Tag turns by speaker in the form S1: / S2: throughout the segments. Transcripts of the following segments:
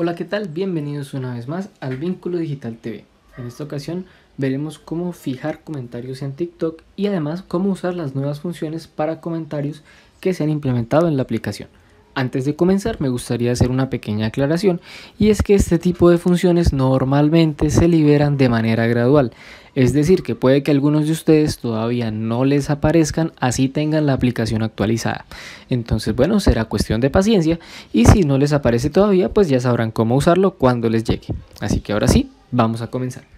S1: Hola, ¿qué tal? Bienvenidos una vez más al Vínculo Digital TV. En esta ocasión veremos cómo fijar comentarios en TikTok y además cómo usar las nuevas funciones para comentarios que se han implementado en la aplicación. Antes de comenzar me gustaría hacer una pequeña aclaración y es que este tipo de funciones normalmente se liberan de manera gradual, es decir que puede que algunos de ustedes todavía no les aparezcan así tengan la aplicación actualizada. Entonces bueno, será cuestión de paciencia y si no les aparece todavía pues ya sabrán cómo usarlo cuando les llegue. Así que ahora sí, vamos a comenzar.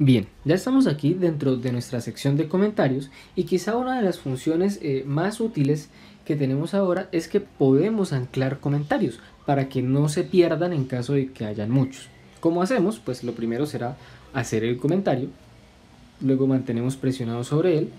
S1: Bien, ya estamos aquí dentro de nuestra sección de comentarios y quizá una de las funciones eh, más útiles que tenemos ahora es que podemos anclar comentarios para que no se pierdan en caso de que hayan muchos. ¿Cómo hacemos? Pues lo primero será hacer el comentario, luego mantenemos presionado sobre él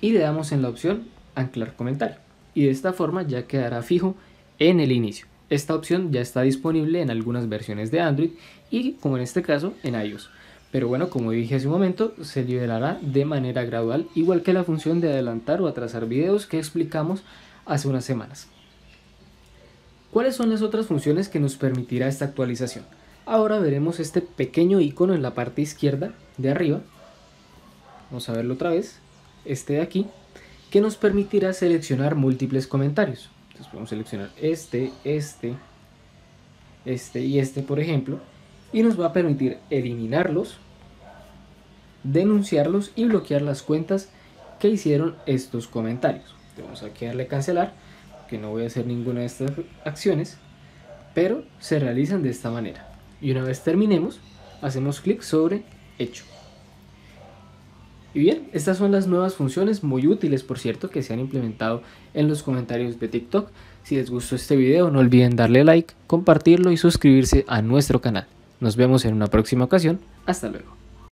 S1: y le damos en la opción anclar comentario y de esta forma ya quedará fijo en el inicio. Esta opción ya está disponible en algunas versiones de Android y como en este caso en iOS. Pero bueno, como dije hace un momento, se liberará de manera gradual, igual que la función de adelantar o atrasar videos que explicamos hace unas semanas. ¿Cuáles son las otras funciones que nos permitirá esta actualización? Ahora veremos este pequeño icono en la parte izquierda de arriba. Vamos a verlo otra vez. Este de aquí, que nos permitirá seleccionar múltiples comentarios. Entonces podemos seleccionar este, este, este y este, por ejemplo y nos va a permitir eliminarlos, denunciarlos y bloquear las cuentas que hicieron estos comentarios. Vamos a darle cancelar, que no voy a hacer ninguna de estas acciones, pero se realizan de esta manera. Y una vez terminemos, hacemos clic sobre hecho. Y bien, estas son las nuevas funciones muy útiles, por cierto, que se han implementado en los comentarios de TikTok. Si les gustó este video, no olviden darle like, compartirlo y suscribirse a nuestro canal. Nos vemos en una próxima ocasión. Hasta luego.